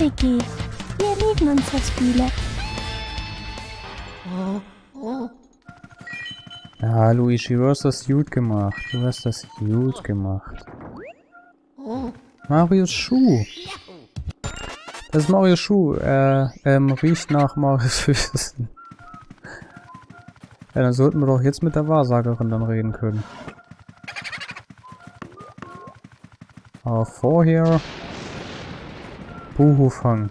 Vicky. Wir lieben unsere Spiele. Ja, Luigi, du hast das gut gemacht. Du hast das gut gemacht. Marios Schuh. Das ist Marios Schuh. Er ähm, riecht nach Marios Füßen. Ja, dann sollten wir doch jetzt mit der Wahrsagerin dann reden können. Aber vorher... Buhu fangen.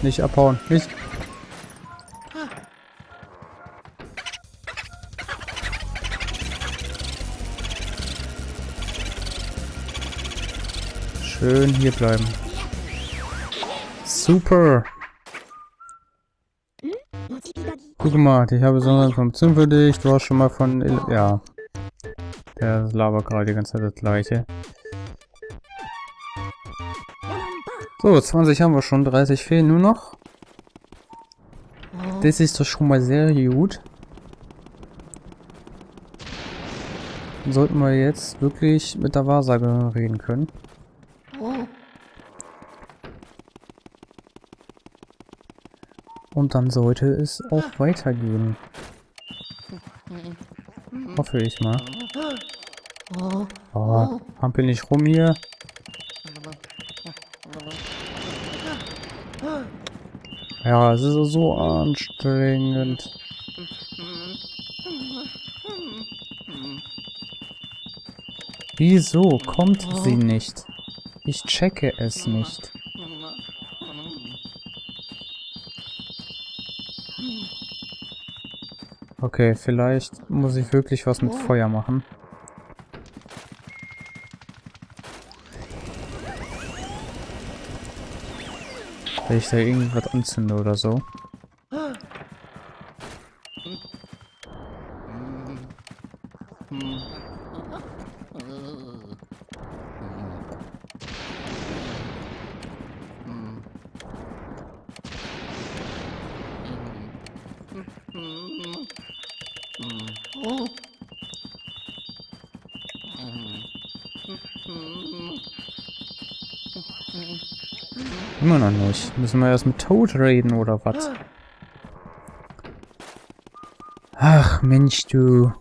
Nicht abhauen, nicht. Schön hier bleiben. Super. Guck mal, ich habe so vom Zim für dich. Du hast schon mal von... Il ja. Der labert gerade die ganze Zeit das gleiche. So, 20 haben wir schon, 30 fehlen nur noch. Das ist doch schon mal sehr gut. Sollten wir jetzt wirklich mit der Wahrsage reden können. Und dann sollte es auch weitergehen. Hoffe ich mal. Oh, hampel nicht rum hier. Ja, es ist so anstrengend. Wieso kommt sie nicht? Ich checke es nicht. Okay, vielleicht muss ich wirklich was mit Feuer machen. Wenn ich da irgendwas anzünde oder so. Immer noch nicht. Müssen wir erst mit Toad reden oder was? Ach, Mensch, du.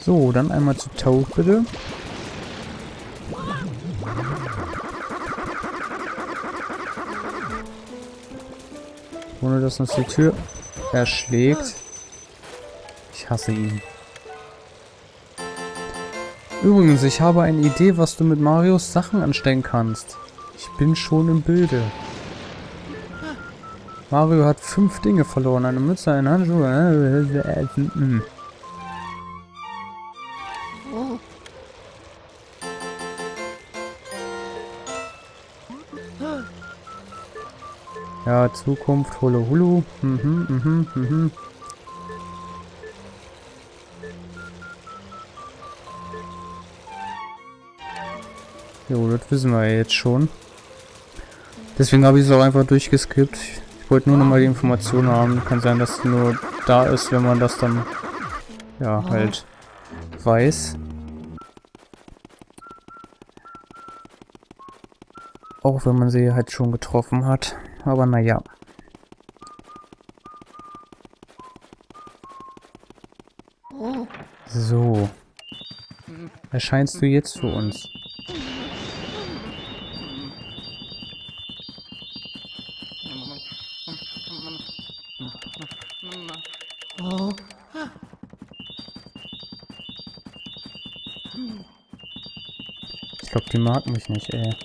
So, dann einmal zu Toad, bitte. Ohne dass uns die Tür erschlägt. Ich hasse ihn. Übrigens, ich habe eine Idee, was du mit Marios Sachen anstellen kannst. Ich bin schon im Bilde. Mario hat fünf Dinge verloren. Eine Mütze, ein Handschuh. Ja, Zukunft, Holo Hulu. Mhm, mhm, mhm. Jo, das wissen wir ja jetzt schon. Deswegen habe ich es auch einfach durchgeskippt. Ich wollte nur noch mal die Information haben. Kann sein, dass es nur da ist, wenn man das dann ja halt weiß. Auch wenn man sie halt schon getroffen hat aber naja. So. Erscheinst du jetzt für uns? Ich glaube, die mag mich nicht, ey.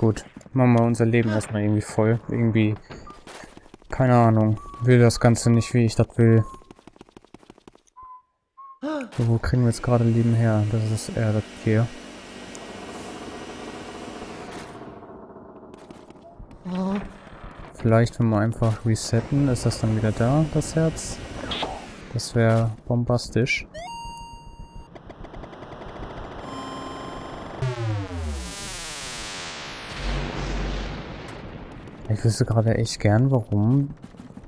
Gut, machen wir unser Leben erstmal irgendwie voll. Irgendwie, keine Ahnung, will das Ganze nicht, wie ich das will. So, wo kriegen wir jetzt gerade Leben her? Das ist eher das hier. Vielleicht, wenn wir einfach resetten, ist das dann wieder da, das Herz. Das wäre bombastisch. Wüsste gerade echt gern, warum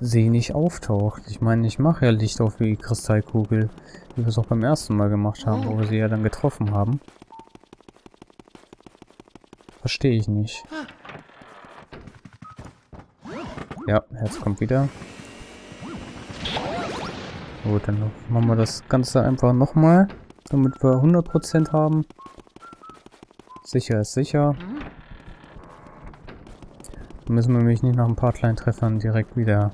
sie nicht auftaucht. Ich meine, ich mache ja Licht auf die Kristallkugel, wie wir es auch beim ersten Mal gemacht haben, wo wir sie ja dann getroffen haben. Verstehe ich nicht. Ja, Herz kommt wieder. Gut, dann machen wir das Ganze einfach nochmal, damit wir 100% haben. Sicher ist sicher. Dann müssen wir nämlich nicht nach ein paar kleinen Treffern direkt wieder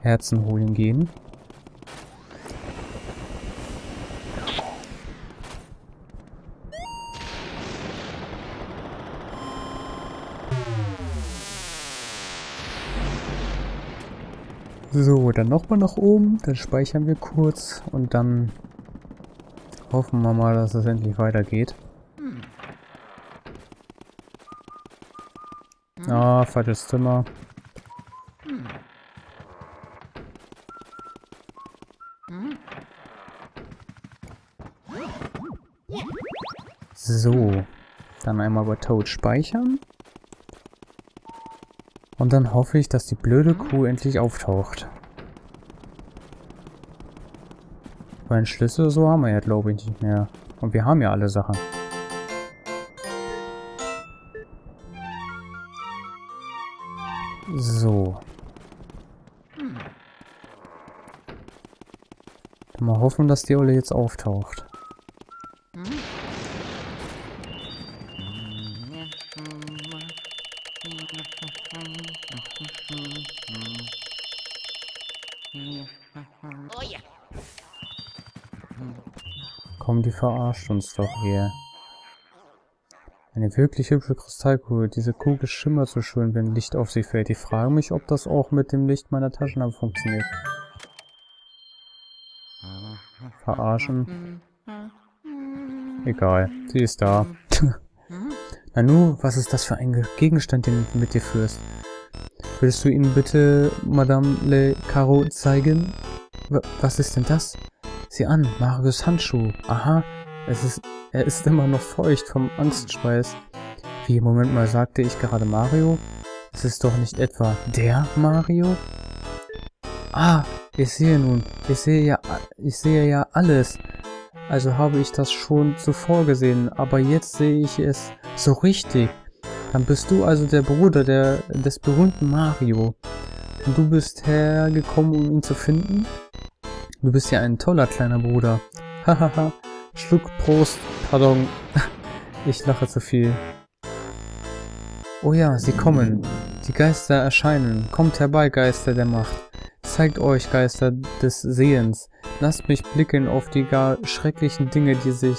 Herzen holen gehen. So, dann nochmal nach oben, dann speichern wir kurz und dann hoffen wir mal, dass es endlich weitergeht. Ah, falsches Zimmer. So. Dann einmal bei Toad speichern. Und dann hoffe ich, dass die blöde Kuh endlich auftaucht. Weil einen Schlüssel so haben wir ja, glaube ich, nicht mehr. Und wir haben ja alle Sachen. So. Mal hoffen, dass die Olle jetzt auftaucht. Komm, die verarscht uns doch hier. Eine wirklich hübsche Kristallkugel. Diese Kugel schimmert so schön, wenn Licht auf sie fällt. Ich frage mich, ob das auch mit dem Licht meiner Taschenlampe funktioniert. Verarschen. Egal, sie ist da. Nanu, was ist das für ein Gegenstand, den du mit dir führst? Würdest du ihn bitte, Madame Le Caro, zeigen? W was ist denn das? Sieh an, Marius Handschuh. Aha, es ist, er ist immer noch feucht vom Angstschweiß. Wie, Moment mal, sagte ich gerade Mario? Es ist doch nicht etwa der Mario? Ah, ich sehe nun, ich sehe ja, ich sehe ja alles. Also habe ich das schon zuvor gesehen, aber jetzt sehe ich es so richtig. Dann bist du also der Bruder der, des berühmten Mario. Du bist hergekommen, um ihn zu finden? Du bist ja ein toller kleiner Bruder. Hahaha. Schluck, Prost, pardon. ich lache zu viel. Oh ja, sie kommen. Die Geister erscheinen. Kommt herbei, Geister der Macht. Zeigt euch, Geister des Sehens. Lasst mich blicken auf die gar schrecklichen Dinge, die sich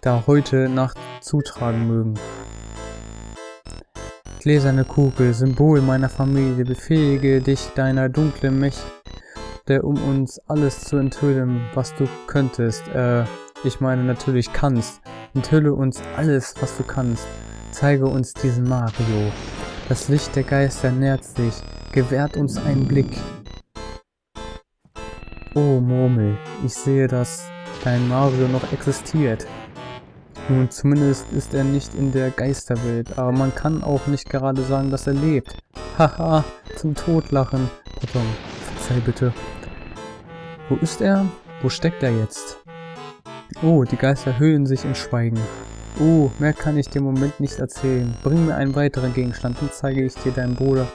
da heute Nacht zutragen mögen. Gläserne Kugel, Symbol meiner Familie, befähige dich deiner dunklen Mächte um uns alles zu enthüllen, was du könntest. Äh, ich meine natürlich kannst. Enthülle uns alles, was du kannst. Zeige uns diesen Mario. Das Licht der Geister nährt sich. Gewährt uns einen Blick. Oh Murmel, ich sehe, dass dein Mario noch existiert. Nun, zumindest ist er nicht in der Geisterwelt, aber man kann auch nicht gerade sagen, dass er lebt. Haha, zum Todlachen. Pardon, verzeih bitte. Wo ist er? Wo steckt er jetzt? Oh, die Geister hüllen sich in Schweigen. Oh, mehr kann ich dir im Moment nicht erzählen. Bring mir einen weiteren Gegenstand, dann zeige ich dir deinen Bruder.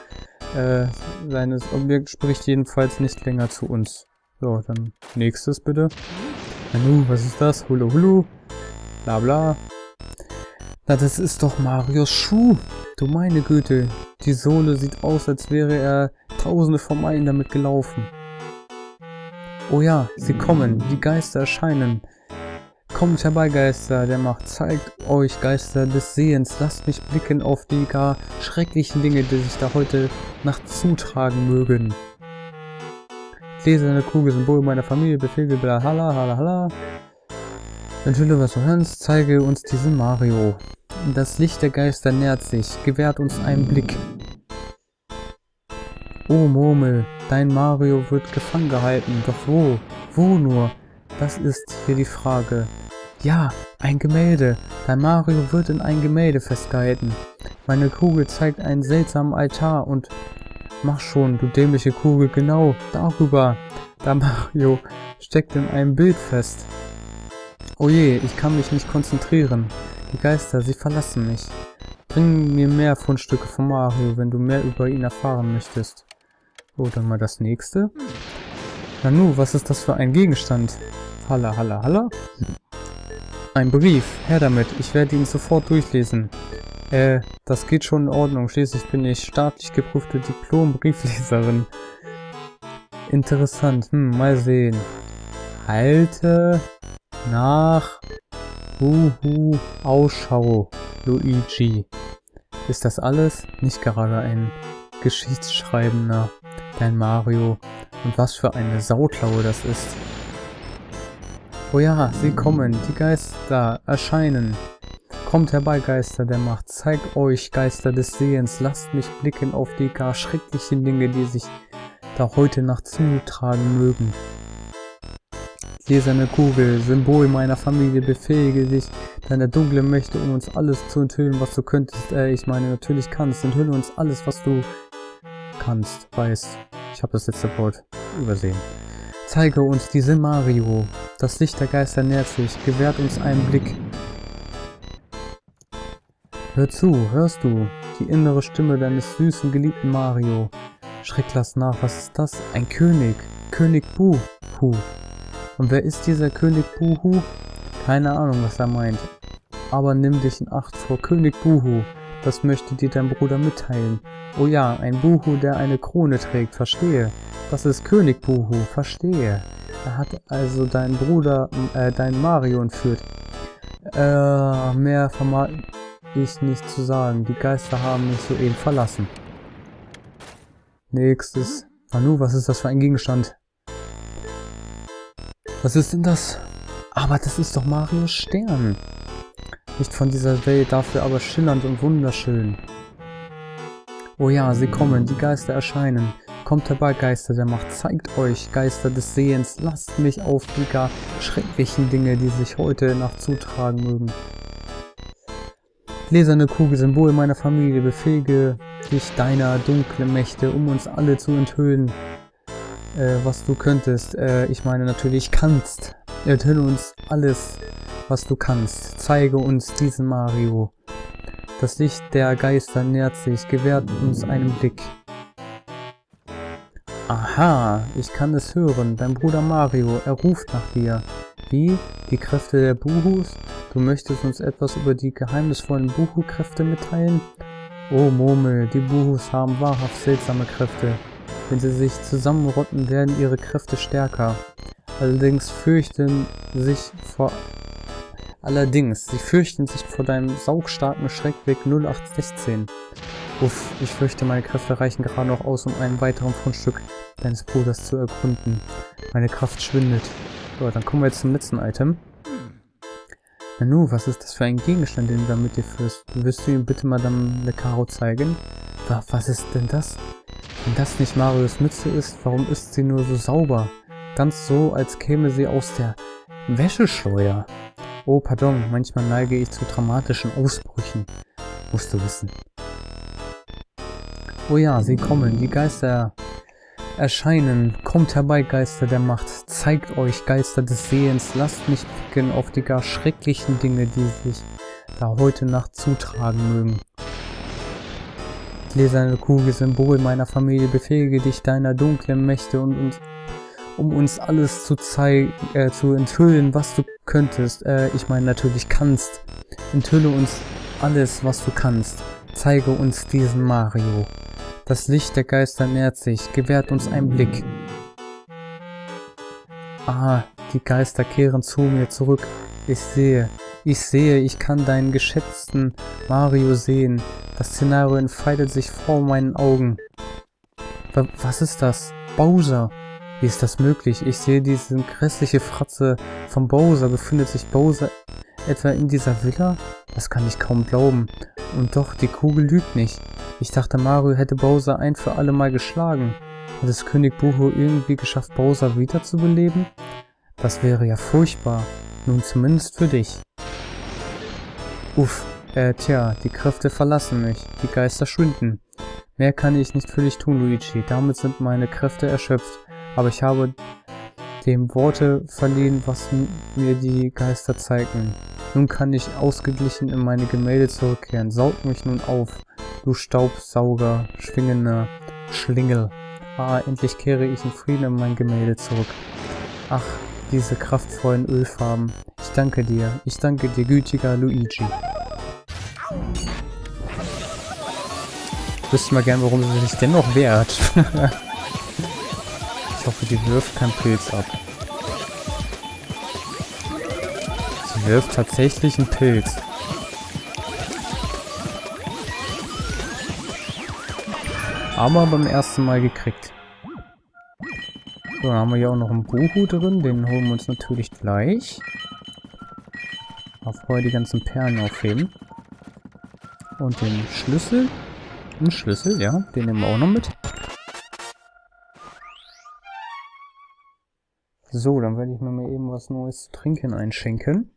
Äh, seines Objekt spricht jedenfalls nicht länger zu uns. So, dann nächstes bitte. Nanu, was ist das? Hulu Hulu. Bla bla. Na, das ist doch Marios Schuh. Du meine Güte. Die Sohle sieht aus, als wäre er tausende von Meilen damit gelaufen. Oh ja, sie kommen, die Geister erscheinen. Kommt herbei, Geister der Macht, zeigt euch, Geister des Sehens, lasst mich blicken auf die gar schrecklichen Dinge, die sich da heute Nacht zutragen mögen. Gläserne Kugel, Symbol meiner Familie, Befehle, bla hala, hala, hala. Enthülle, was du hörst, zeige uns diesen Mario. Das Licht der Geister nährt sich, gewährt uns einen Blick. Oh Murmel, dein Mario wird gefangen gehalten. Doch wo? Wo nur? Das ist hier die Frage. Ja, ein Gemälde. Dein Mario wird in ein Gemälde festgehalten. Meine Kugel zeigt einen seltsamen Altar und... Mach schon, du dämliche Kugel, genau, darüber. Da Mario steckt in einem Bild fest. Oh je, ich kann mich nicht konzentrieren. Die Geister, sie verlassen mich. Bring mir mehr Fundstücke von Mario, wenn du mehr über ihn erfahren möchtest. So, dann mal das nächste. Nanu, was ist das für ein Gegenstand? Halla, halla, halla. Ein Brief, her damit, ich werde ihn sofort durchlesen. Äh, das geht schon in Ordnung, schließlich bin ich staatlich geprüfte Diplom-Briefleserin. Interessant, hm, mal sehen. Halte nach Huhu Ausschau, Luigi. Ist das alles? Nicht gerade ein Geschichtsschreibender, dein Mario. Und was für eine Sauklaue das ist. Oh ja, sie kommen, die Geister erscheinen. Kommt herbei, Geister der Macht, zeigt euch, Geister des Sehens, lasst mich blicken auf die gar schrecklichen Dinge, die sich da heute Nacht zutragen mögen. Gläserne Kugel, Symbol meiner Familie, befähige dich, deine dunklen Mächte, um uns alles zu enthüllen, was du könntest. Äh, ich meine, natürlich kannst. Enthülle uns alles, was du kannst, weißt. Ich habe das letzte Wort übersehen. Zeige uns diese Mario. Das Licht der Geister nähert sich. Gewährt uns einen Blick. Hör zu, hörst du? Die innere Stimme deines süßen, geliebten Mario. Schreck lass nach, was ist das? Ein König. König Buhu. Und wer ist dieser König Buhu? Keine Ahnung, was er meint. Aber nimm dich in Acht vor König Buhu. Das möchte dir dein Bruder mitteilen. Oh ja, ein Buhu, der eine Krone trägt, verstehe. Das ist König Buhu, verstehe. Er hat also deinen Bruder, äh, deinen Mario entführt. Äh, mehr vermag ich nicht zu sagen. Die Geister haben mich soeben verlassen. Nächstes. Manu, was ist das für ein Gegenstand? Was ist denn das? Aber das ist doch Marios Stern. Nicht von dieser Welt, dafür aber schillernd und wunderschön. Oh ja, sie kommen, die Geister erscheinen. Kommt herbei, Geister der Macht, zeigt euch, Geister des Sehens, lasst mich auf die gar schrecklichen Dinge, die sich heute Nacht zutragen mögen. Gläserne Kugel, Symbol meiner Familie, befähige dich deiner dunklen Mächte, um uns alle zu enthüllen, äh, was du könntest. Äh, ich meine natürlich kannst. Enthülle uns alles, was du kannst. Zeige uns diesen Mario. Das Licht der Geister nähert sich, gewährt uns einen Blick. Aha, ich kann es hören. Dein Bruder Mario, er ruft nach dir. Wie? Die Kräfte der Buhus? Du möchtest uns etwas über die geheimnisvollen Buhu-Kräfte mitteilen? Oh Murmel, die Buhus haben wahrhaft seltsame Kräfte. Wenn sie sich zusammenrotten, werden ihre Kräfte stärker. Allerdings fürchten sich vor Allerdings, sie fürchten sich vor deinem saugstarken Schreckweg 0816. Uff, ich fürchte, meine Kräfte reichen gerade noch aus, um ein weiteres Fundstück deines Bruders zu erkunden. Meine Kraft schwindet. So, dann kommen wir jetzt zum letzten Item. Nanu, was ist das für ein Gegenstand, den du da mit dir führst? Wirst du ihm bitte Madame Lecaro zeigen? Was ist denn das? Wenn das nicht Marios Mütze ist, warum ist sie nur so sauber? Ganz so, als käme sie aus der Wäscheschleuer. Oh, pardon, manchmal neige ich zu dramatischen Ausbrüchen. Musst du wissen. Oh ja, sie kommen, die Geister erscheinen. Kommt herbei, Geister der Macht. Zeigt euch, Geister des Sehens. Lasst mich blicken auf die gar schrecklichen Dinge, die sich da heute Nacht zutragen mögen. Gläserne Kugel, Symbol meiner Familie, befähige dich deiner dunklen Mächte und uns, um uns alles zu zeigen, äh, zu enthüllen, was du könntest. Äh, ich meine natürlich kannst. Enthülle uns alles, was du kannst. Zeige uns diesen Mario. Das Licht der Geister nähert sich, gewährt uns einen Blick. Ah, die Geister kehren zu mir zurück. Ich sehe, ich sehe, ich kann deinen geschätzten Mario sehen. Das Szenario entfaltet sich vor meinen Augen. Was ist das? Bowser. Wie ist das möglich? Ich sehe diese grässliche Fratze von Bowser. Befindet sich Bowser etwa in dieser Villa? Das kann ich kaum glauben. Und doch, die Kugel lügt nicht. Ich dachte, Mario hätte Bowser ein für alle Mal geschlagen. Hat es König Buho irgendwie geschafft, Bowser wiederzubeleben? Das wäre ja furchtbar. Nun zumindest für dich. Uff, äh, tja, die Kräfte verlassen mich. Die Geister schwinden. Mehr kann ich nicht für dich tun, Luigi. Damit sind meine Kräfte erschöpft. Aber ich habe dem Worte verliehen, was mir die Geister zeigten. Nun kann ich ausgeglichen in meine Gemälde zurückkehren. Saug mich nun auf, du Staubsauger, schwingender Schlingel. Ah, endlich kehre ich in Frieden in mein Gemälde zurück. Ach, diese kraftvollen Ölfarben. Ich danke dir, ich danke dir, gütiger Luigi. Wüsste mal gern, warum sie sich dennoch wehrt. ich hoffe, die wirft keinen Pilz ab. wirft tatsächlich einen Pilz. Aber beim ersten Mal gekriegt. So, dann haben wir hier auch noch einen Buhu drin. Den holen wir uns natürlich gleich. Auf vorher die ganzen Perlen aufheben. Und den Schlüssel. Ein Schlüssel, ja. Den nehmen wir auch noch mit. So, dann werde ich mir mal eben was Neues zu trinken einschenken.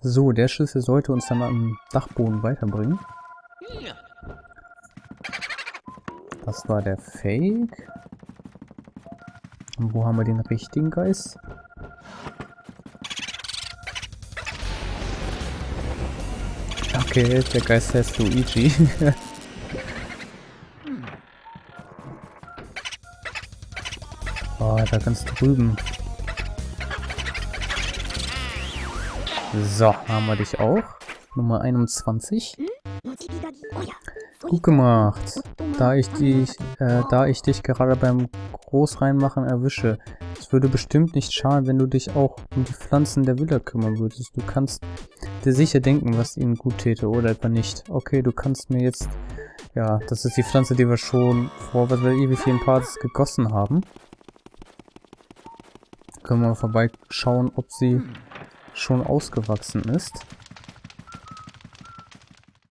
So, der Schlüssel sollte uns dann am Dachboden weiterbringen. Das war der Fake. Und wo haben wir den richtigen Geist? Okay, der Geist heißt Luigi. oh, da ganz drüben. So, haben wir dich auch. Nummer 21. Gut gemacht. Da ich dich, äh, da ich dich gerade beim Großreinmachen erwische. Es würde bestimmt nicht schaden, wenn du dich auch um die Pflanzen der Villa kümmern würdest. Du kannst dir sicher denken, was ihnen gut täte oder etwa nicht. Okay, du kannst mir jetzt... Ja, das ist die Pflanze, die wir schon vor was wir ewig vielen Parts gegossen haben. Können wir mal vorbeischauen, ob sie schon ausgewachsen ist.